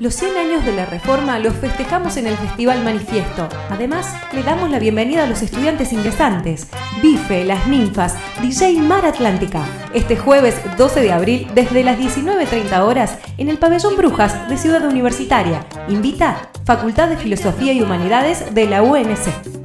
Los 100 años de la Reforma los festejamos en el Festival Manifiesto. Además, le damos la bienvenida a los estudiantes ingresantes. Bife, Las Ninfas, DJ Mar Atlántica. Este jueves 12 de abril, desde las 19.30 horas, en el Pabellón Brujas de Ciudad Universitaria. Invita Facultad de Filosofía y Humanidades de la UNC.